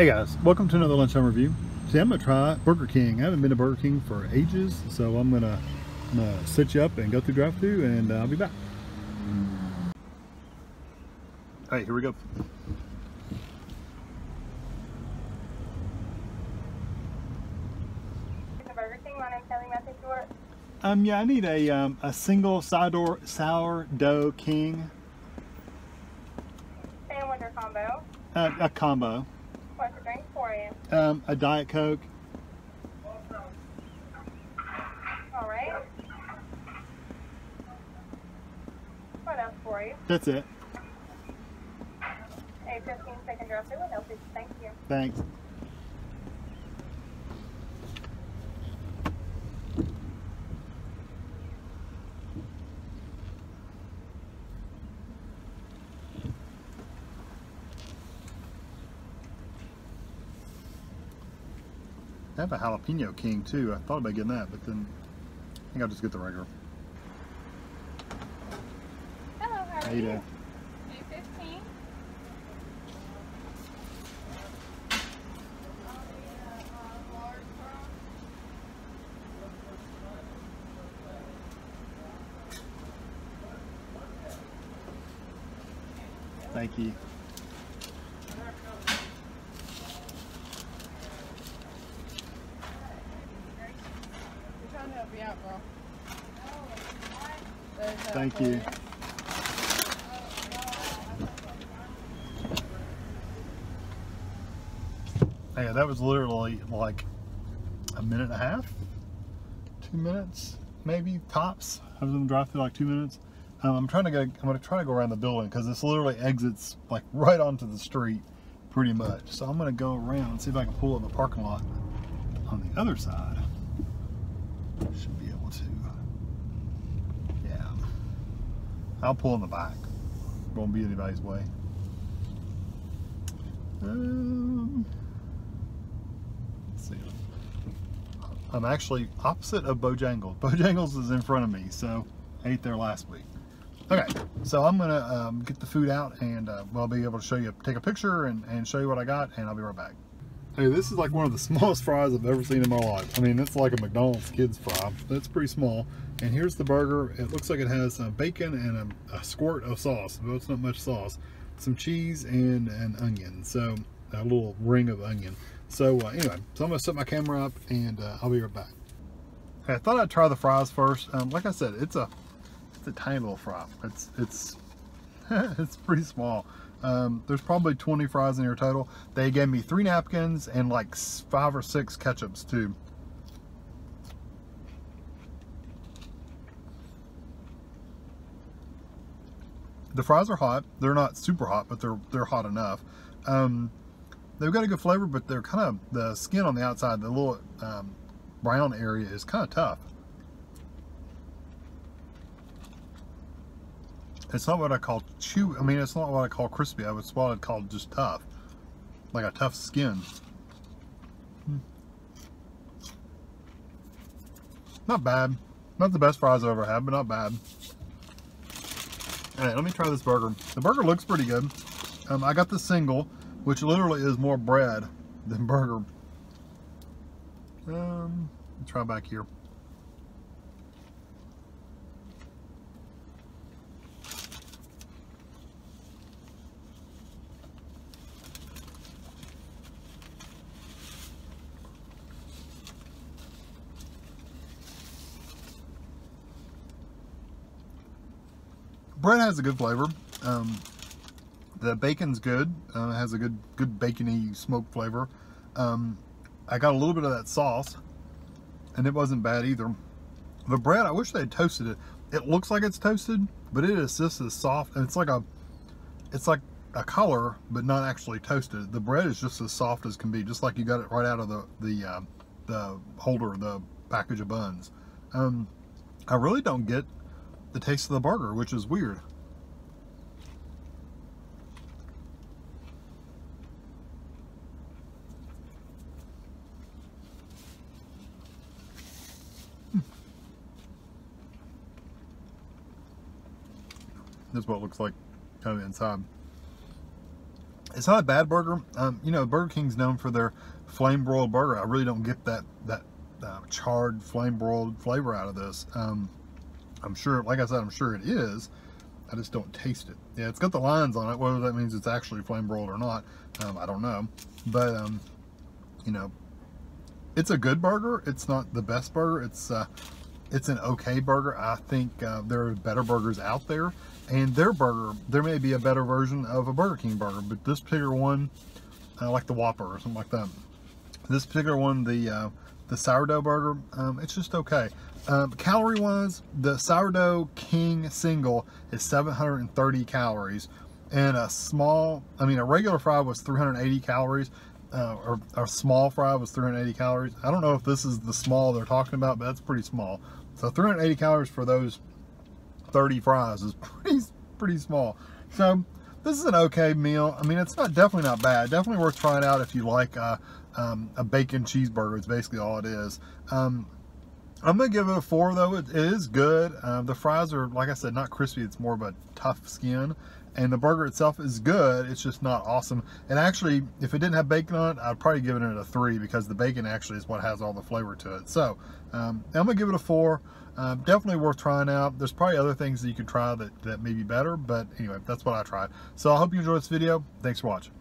Hey guys, welcome to another lunchtime review. Today I'm gonna try Burger King. I haven't been to Burger King for ages, so I'm gonna, I'm gonna sit you up and go through drive-thru and uh, I'll be back. All right, here we go. Burger King. My name's Kelly Matthew Stewart. Um, yeah, I need a, um, a single sourdough, sourdough king, Sandwich or combo. uh, a combo, The drink for you? um, a Diet Coke, All right. What else for you? that's it. A 15 second drive through please. Thank you. Thanks. I have a jalapeno king too. I thought about getting that, but then I think I'll just get the regular. Hello, how are you you? Thank you. We're trying to help you out, bro. There's that Thank you. Hey, that was literally like a minute and a half, two minutes, maybe tops. I was in the drive-through like two minutes. Um, I'm trying to go. I'm to try to go around the building because this literally exits like right onto the street, pretty much. So I'm to go around and see if I can pull up the parking lot on the other side. Should be able to. Yeah. I'll pull in the back. Won't be anybody's way. Um, let's see. I'm actually opposite of Bojangles. Bojangles is in front of me, so I ate there last week. Okay, so I'm gonna um, get the food out and uh, I'll be able to show you, take a picture and, and show you what I got, and I'll be right back. Hey, this is like one of the smallest fries I've ever seen in my life. I mean, it's like a McDonald's kids fry. That's pretty small. And here's the burger. It looks like it has uh, bacon and a, a squirt of sauce. Well, it's not much sauce. Some cheese and an onion. So a little ring of onion. So uh, anyway, so I'm gonna set my camera up and uh, I'll be right back. Hey, I thought I'd try the fries first. Um, like I said, it's a it's a tiny little fry. It's it's it's pretty small. Um, there's probably 20 fries in here total. They gave me three napkins and like five or six ketchups too. The fries are hot. They're not super hot, but they're they're hot enough. Um, they've got a good flavor, but they're kind of the skin on the outside, the little um, brown area is kind of tough. It's not what I call chew. I mean, it's not what I call crispy. It's what I'd call just tough, like a tough skin. Hmm. Not bad. Not the best fries I've ever had, but not bad. All right, let me try this burger. The burger looks pretty good. Um, I got the single, which literally is more bread than burger. Um, try back here. Bread has a good flavor. Um, the bacon's good. Uh, has a good good bacony smoke flavor. Um, I got a little bit of that sauce, and it wasn't bad either. The bread, I wish they had toasted it. It looks like it's toasted, but it is just as soft, and it's like a, it's like a color, but not actually toasted. The bread is just as soft as can be, just like you got it right out of the the uh, the holder, the package of buns. Um, I really don't get the taste of the burger, which is weird. This is what it looks like kind of inside. it's not a bad burger. Um, you know, Burger King's known for their flame broiled burger. I really don't get that that uh, charred flame broiled flavor out of this. Um, I'm sure, like I said, I'm sure it is. I just don't taste it. Yeah, it's got the lines on it. Whether that means it's actually flame broiled or not, um, I don't know. But um, you know, it's a good burger. It's not the best burger. It's uh, it's an okay burger. I think uh, there are better burgers out there, and their burger, there may be a better version of a Burger King burger, but this particular one, I like the Whopper or something like that. This particular one, the uh, the sourdough burger, um, it's just okay. Um, calorie wise, the sourdough king single is 730 calories, and a small, I mean, a regular fry was 380 calories, uh, or a small fry was 380 calories. I don't know if this is the small they're talking about, but that's pretty small. So 380 calories for those 30 fries is pretty pretty small. So this is an okay meal. I mean, it's not definitely not bad. Definitely worth trying out if you like uh, um, a bacon cheeseburger. It's basically all it is. Um, I'm gonna give it a four though. it, it is good. Uh, the fries are, like I said, not crispy. It's more of a tough skin. And the burger itself is good. It's just not awesome. And actually, if it didn't have bacon on it, I'd probably give it a three because the bacon actually is what has all the flavor to it. So um, I'm gonna give it a four. Uh, definitely worth trying out. There's probably other things that you could try that, that may be better, but anyway, that's what I tried. So I hope you enjoyed this video. Thanks for watching.